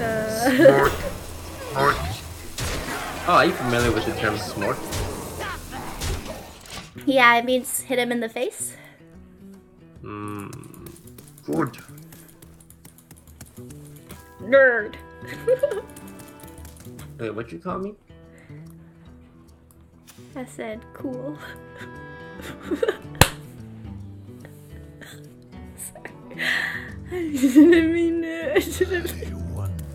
SMORC. Oh, are you familiar with the term SMORC? Yeah, it means hit him in the face. Mm, Good. Nerd. Wait, what you call me? I said cool. I didn't mean it. I didn't